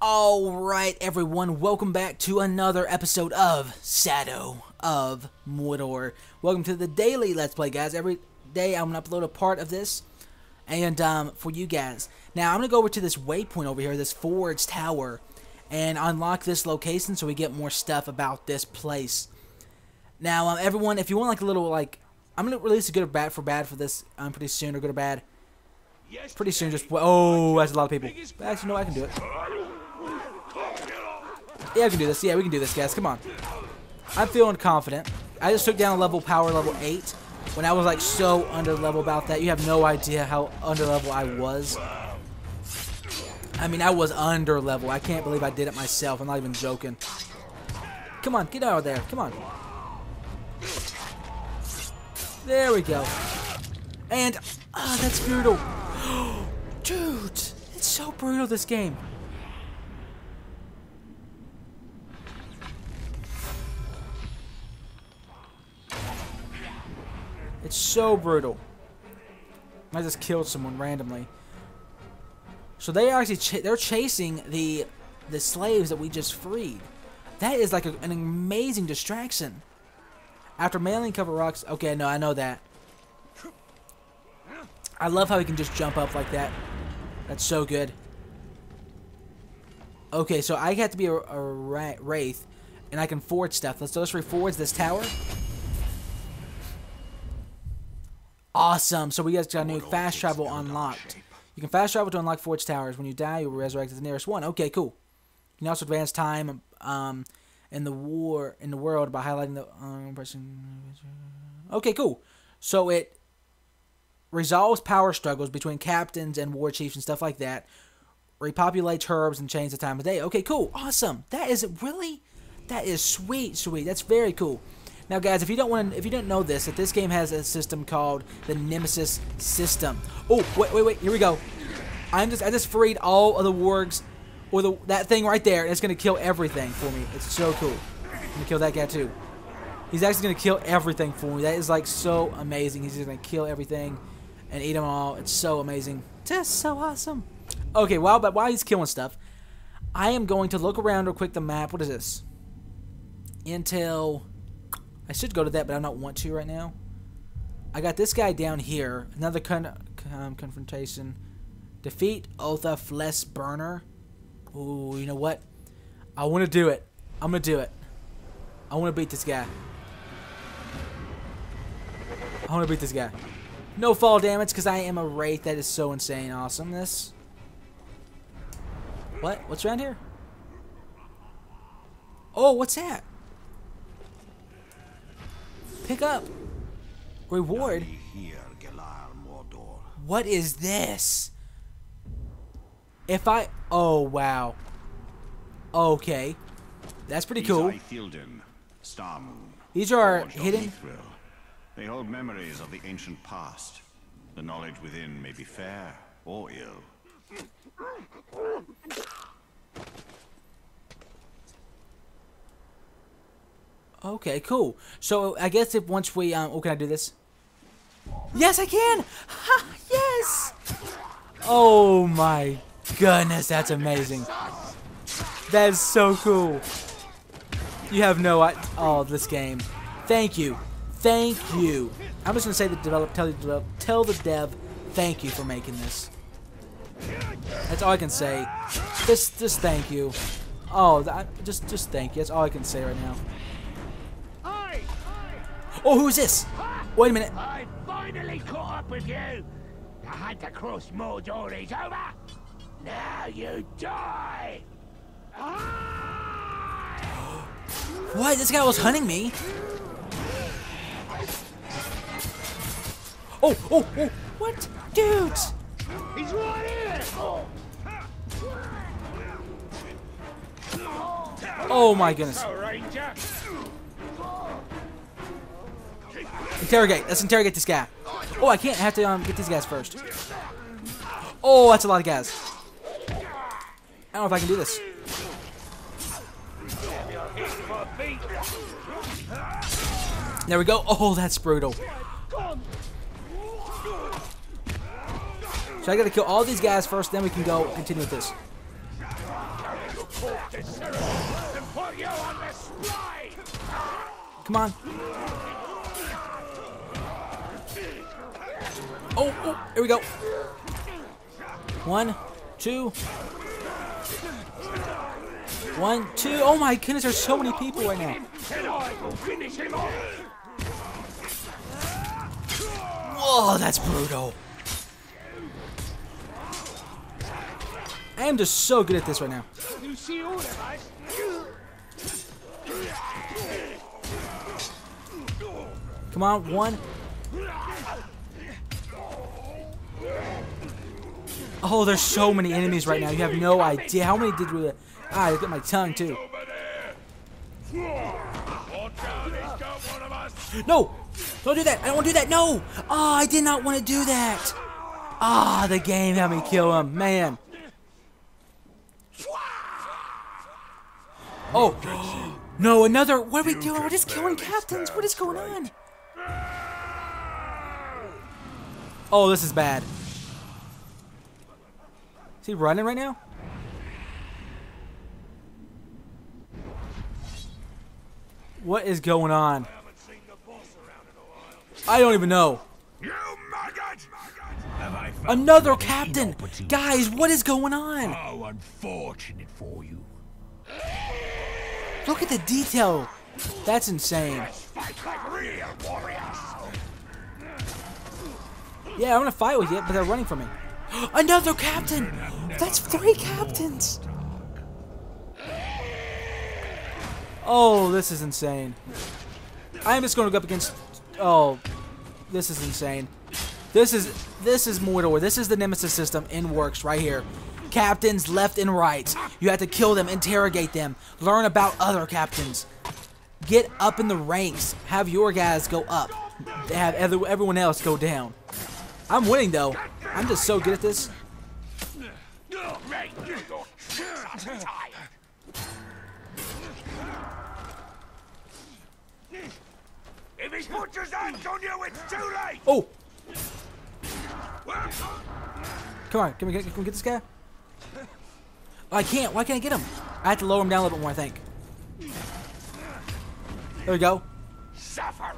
Alright, everyone, welcome back to another episode of Shadow of Mordor. Welcome to the daily Let's Play, guys. Every day I'm going to upload a part of this and um, for you guys. Now, I'm going to go over to this waypoint over here, this Forge Tower, and unlock this location so we get more stuff about this place. Now, um, everyone, if you want like a little, like, I'm going to release a good or bad for bad for this um, pretty soon, or good or bad. Pretty soon, just, oh, that's a lot of people. Actually, no, I can do it. Yeah, I can do this. Yeah, we can do this, guys. Come on. I'm feeling confident. I just took down level power level 8 when I was like so under level about that. You have no idea how under level I was. I mean, I was under level. I can't believe I did it myself. I'm not even joking. Come on, get out of there. Come on. There we go. And, ah, oh, that's brutal. Dude, it's so brutal, this game. So brutal. I just killed someone randomly. So they actually ch they're chasing the the slaves that we just freed. That is like a, an amazing distraction. After mailing cover rocks, okay, no, I know that. I love how he can just jump up like that. That's so good. Okay, so I have to be a, a wraith, and I can forge stuff. Let's, let's reforge this tower. Awesome. So we got a new fast travel unlocked. You can fast travel to unlock Forge Towers. When you die, you'll resurrect at the nearest one. Okay, cool. You can also advance time um, in the war in the world by highlighting the um, person. Okay, cool. So it resolves power struggles between captains and war chiefs and stuff like that. Repopulates herbs and changes the time of day. Okay, cool. Awesome. That is really that is sweet, sweet. That's very cool. Now, guys, if you don't want, if you don't know this, that this game has a system called the Nemesis system. Oh, wait, wait, wait. Here we go. I'm just, I just freed all of the wargs, or the that thing right there, and it's gonna kill everything for me. It's so cool. I'm gonna kill that guy too. He's actually gonna kill everything for me. That is like so amazing. He's just gonna kill everything and eat them all. It's so amazing. Just so awesome. Okay, while but while he's killing stuff, I am going to look around real quick the map. What is this? Intel I should go to that, but I don't want to right now. I got this guy down here. Another con um, confrontation. Defeat Otha Flesh Burner. Ooh, you know what? I want to do it. I'm going to do it. I want to beat this guy. I want to beat this guy. No fall damage because I am a Wraith. That is so insane awesomeness. What? What's around here? Oh, what's that? Pick up. Reward. What is this? If I... Oh, wow. Okay. That's pretty cool. These are hidden... They hold memories of the ancient past. The knowledge within may be fair or ill. Okay, cool. So I guess if once we um, oh, can I do this? Yes, I can. Ha, yes. Oh my goodness, that's amazing. That is so cool. You have no idea. Oh, this game. Thank you. Thank you. I'm just gonna say the develop, tell the develop, tell the dev, thank you for making this. That's all I can say. Just, just thank you. Oh, that, just, just thank you. That's all I can say right now. Oh, who's this? Wait a minute. I finally caught up with you. I had to cross Mordor is over. Now you die. what? This guy was hunting me. Oh, oh, oh. What? Dudes. He's right here. Oh my goodness. Interrogate. Let's interrogate this guy. Oh, I can't. I have to um, get these guys first. Oh, that's a lot of guys. I don't know if I can do this. There we go. Oh, that's brutal. So I gotta kill all these guys first, then we can go continue with this. Come to Oh, oh, here we go. One, two. One, two. Oh my goodness, there's so many people right now. Whoa, that's brutal. I am just so good at this right now. Come on, one. Oh, there's so many enemies right now. You have no idea. How many did we... Ah, look at my tongue, too. No! Don't do that! I don't want to do that! No! Oh, I did not want to do that! Ah, the game had me kill him. Man. Oh! No, another... What are we doing? We're just killing captains. What is going on? Oh, this is bad. Is he running right now? What is going on? I don't even know. You maggot! Have I found Another captain! Guys, what is going on? How unfortunate for you. Look at the detail. That's insane. Fight like real warriors! Yeah, I'm gonna fight with you, but they're running from me. Another captain! That's three captains! Oh, this is insane. I'm just gonna go up against. Oh, this is insane. This is this is Mordor. This is the Nemesis system in works right here. Captains left and right. You have to kill them, interrogate them, learn about other captains. Get up in the ranks. Have your guys go up. Have everyone else go down. I'm winning though. I'm just so good at this. If he puts his hands on you, it's too late! Oh, come on. Can we get, can we get this guy? I can't. Why can't I get him? I have to lower him down a little bit more, I think. There we go. Suffer!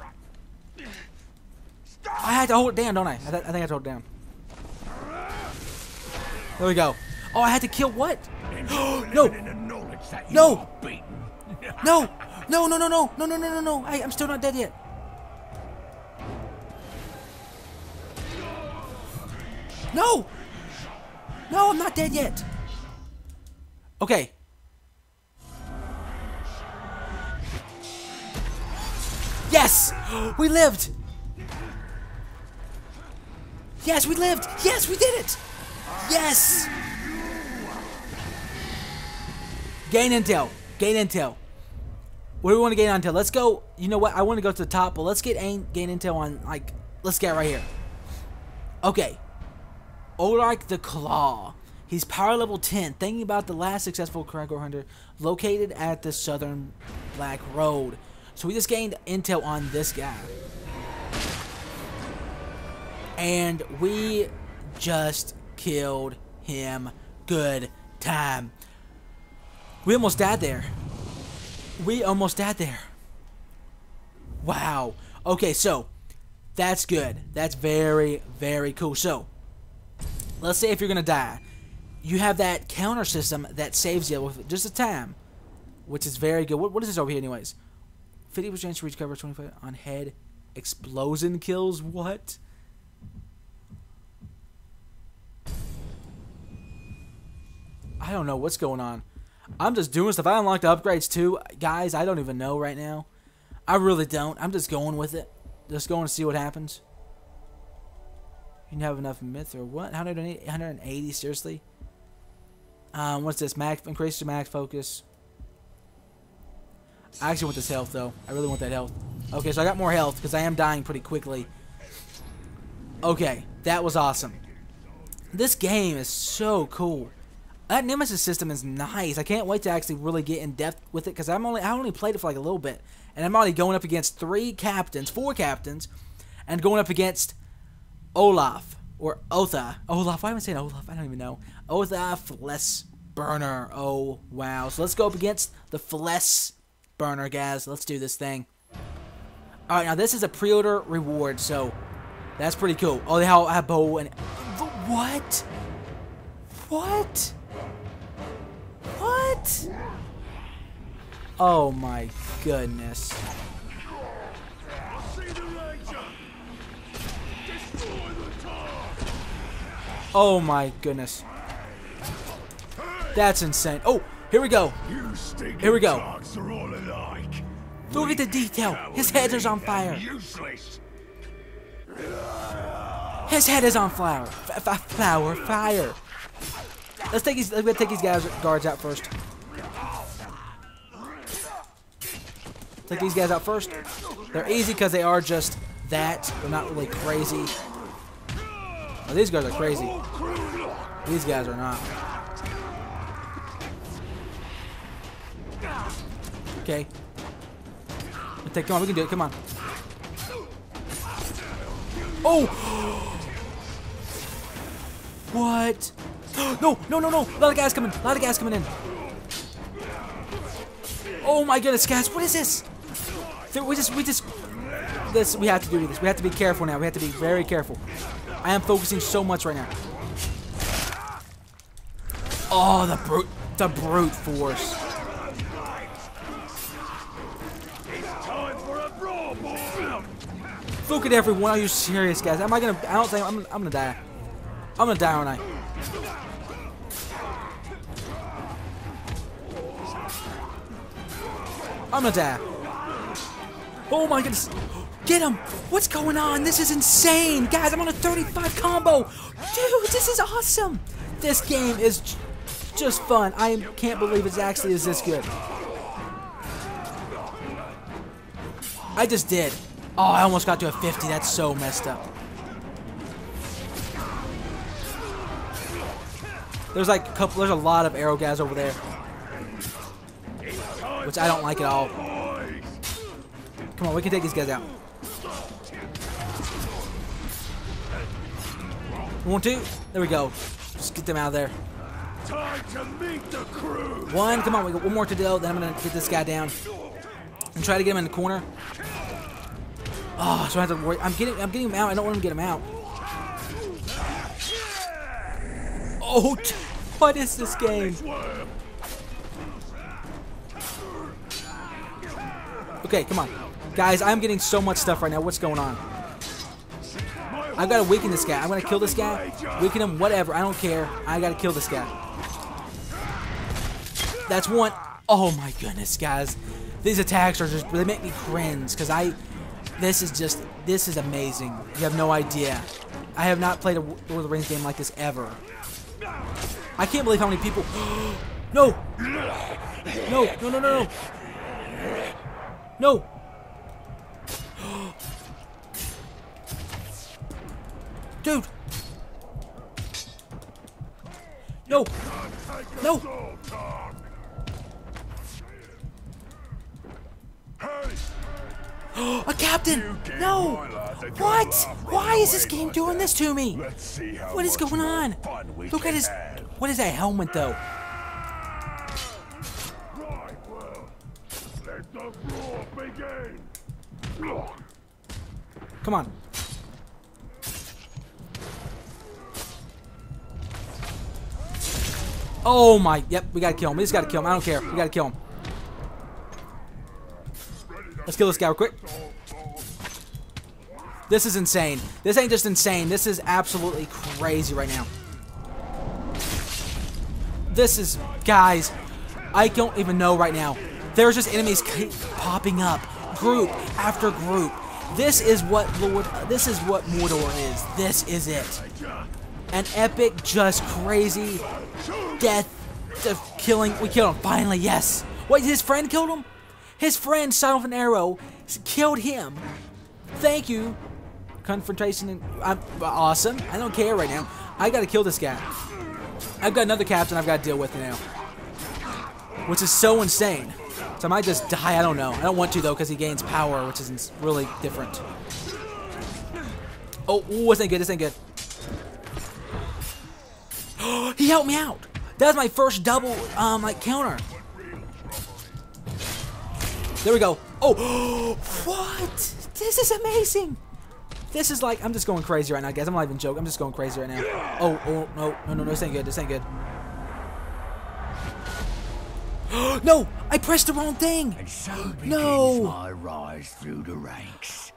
I had to hold it down, don't I? I, th I think I had to hold it down. There we go. Oh, I had to kill what? No. In the knowledge that you No. No! No, no, no, no, no, no, no, no, no. I, I'm still not dead yet. No! No, I'm not dead yet. Okay. Yes! We lived! Yes, we lived! Yes, we did it! Yes! Gain intel. Gain intel. What do we want to gain intel? Let's go. You know what? I want to go to the top, but let's get aim, gain intel on like. Let's get right here. Okay. Olark the Claw. He's power level 10. Thinking about the last successful Caragor hunter located at the Southern Black Road. So we just gained intel on this guy. And we just killed him. Good time. We almost died there. We almost died there. Wow. Okay, so that's good. That's very, very cool. So let's say if you're gonna die, you have that counter system that saves you with just a time, which is very good. What, what is this over here, anyways? 50% chance to reach cover 25 on head. Explosion kills. What? I don't know what's going on. I'm just doing stuff. I unlocked the upgrades too. Guys, I don't even know right now. I really don't. I'm just going with it. Just going to see what happens. You have enough myth or what? 180, 180 seriously? Um, what's this? Max increase your max focus. I actually want this health though. I really want that health. Okay, so I got more health because I am dying pretty quickly. Okay, that was awesome. This game is so cool. That Nemesis system is nice. I can't wait to actually really get in depth with it because I'm only I only played it for like a little bit, and I'm already going up against three captains, four captains, and going up against Olaf or Otha. Olaf. Why am I saying Olaf? I don't even know. Olaf less burner. Oh, wow. So let's go up against the flesh burner, guys. Let's do this thing. All right, now this is a pre-order reward, so that's pretty cool. Oh, they have a bow and... What? What? What? Oh my goodness. Oh my goodness. That's insane. Oh, here we go. Here we go. Look at the detail. His head is on fire. His head is on fire. F flower fire. Let's take these. Let's take these guys guards out first. Take these guys out first. They're easy because they are just that. They're not really crazy. Oh, these guys are crazy. These guys are not. Okay. Take, come on, we can do it. Come on. Oh! What? No, no, no, no! A lot of guys coming. A lot of guys coming in. Oh my goodness, guys! What is this? We just, we just, this. We have to do this. We have to be careful now. We have to be very careful. I am focusing so much right now. Oh, the brute, the brute force. Look at everyone. Are you serious, guys? Am I gonna? I don't think I'm. I'm gonna die. I'm gonna die, aren't I? I'm gonna die. Oh my goodness. Get him! What's going on? This is insane! Guys, I'm on a 35 combo! Dude, this is awesome! This game is just fun. I can't believe it's actually is this good. I just did. Oh, I almost got to a 50. That's so messed up. There's like a couple, there's a lot of arrow guys over there. Which I don't like at all. Come on, we can take these guys out. One, two. There we go. Just get them out of there. One, come on, we got one more to do. Then I'm gonna get this guy down and try to get him in the corner. Oh, so I have to worry. I'm getting, I'm getting him out. I don't want him to get him out. Oh, what is this game? Okay, come on. Guys, I'm getting so much stuff right now. What's going on? I've gotta weaken this guy. I'm gonna kill this guy. Weaken him, whatever. I don't care. I gotta kill this guy. That's one. Oh my goodness, guys. These attacks are just, they make me cringe because I, this is just, this is amazing. You have no idea. I have not played a Lord of the Rings game like this ever. I can't believe how many people, no, no, no, no, no, no. No! No! A captain! No! What? Why is this game doing this to me? What is going on? Look at his... What is that helmet, though? Come on. Oh my, yep, we gotta kill him. We just gotta kill him. I don't care. We gotta kill him. Let's kill this guy real quick. This is insane. This ain't just insane. This is absolutely crazy right now. This is, guys, I don't even know right now. There's just enemies popping up, group after group. This is what Lord, this is what Mordor is. This is it. An epic, just crazy death of killing. We killed him, finally, yes. Wait, his friend killed him? His friend shot off an arrow, killed him. Thank you. Confrontation, I'm awesome. I don't care right now. I gotta kill this guy. I've got another captain I've got to deal with now. Which is so insane. So I might just die, I don't know. I don't want to though, because he gains power, which is really different. Oh, ooh, this ain't good, this ain't good. he helped me out! That was my first double, um, like, counter. There we go. Oh, what? This is amazing. This is like, I'm just going crazy right now, guys. I'm not even joking. I'm just going crazy right now. Oh, oh, no, no, no, no, this ain't good. This ain't good. no, I pressed the wrong thing. And so begins No. my rise through the ranks.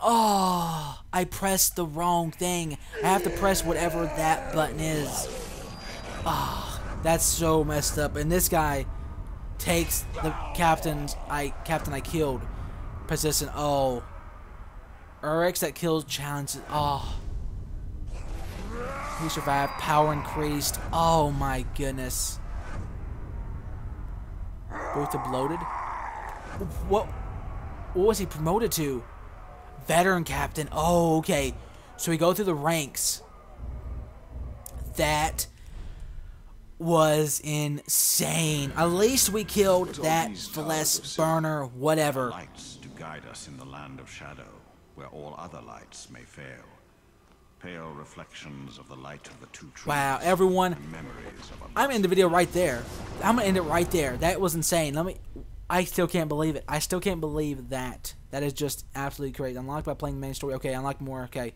Oh, I pressed the wrong thing. I have to press whatever that button is. Ah, that's so messed up. And this guy takes the captain's I captain I killed position. Oh, Urix that kills challenges. Oh, he survived. Power increased. Oh my goodness. Both the bloated. What? What was he promoted to? Veteran captain. Oh, okay. So we go through the ranks. That was insane. At least we killed that flesh towers of silver. burner, whatever. Lights to guide us in the land of shadow, where all other lights may fail. Pale reflections of the light of the two trees. Wow, everyone. and Memories of a I'm gonna the video right there. I'm gonna end it right there. That was insane. Let me. I still can't believe it. I still can't believe that. That is just absolutely crazy. Unlocked by playing the main story. Okay, unlock more. Okay,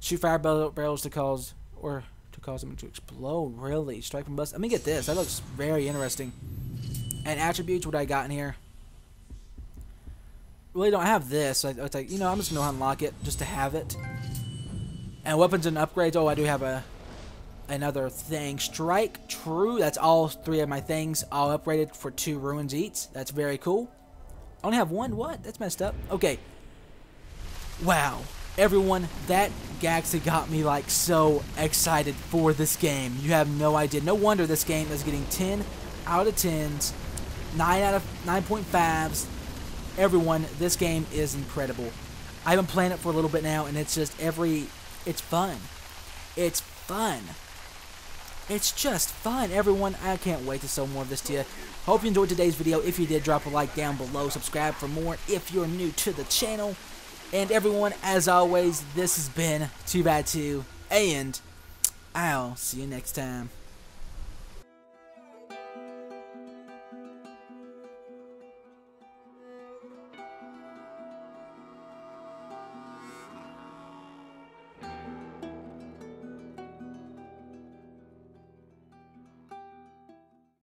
shoot fire barrel- barrels to cause or to cause them to explode. Really, strike from bust. Let me get this. That looks very interesting. And attributes. What I got in here? Really don't have this. I, it's like you know I'm just gonna unlock it just to have it. And weapons and upgrades. Oh, I do have a another thing. Strike True. That's all three of my things. All upgraded for two ruins each. That's very cool. I only have one. What? That's messed up. Okay. Wow. Everyone, that Gaxa got me like so excited for this game. You have no idea. No wonder this game is getting 10 out of 10s, 9 out of 9.5s. Everyone, this game is incredible. I've been playing it for a little bit now, and it's just every. It's fun. It's fun. It's just fun, everyone. I can't wait to show more of this to you. Hope you enjoyed today's video. If you did, drop a like down below. Subscribe for more if you're new to the channel. And everyone, as always, this has been 2 by 2 and I'll see you next time.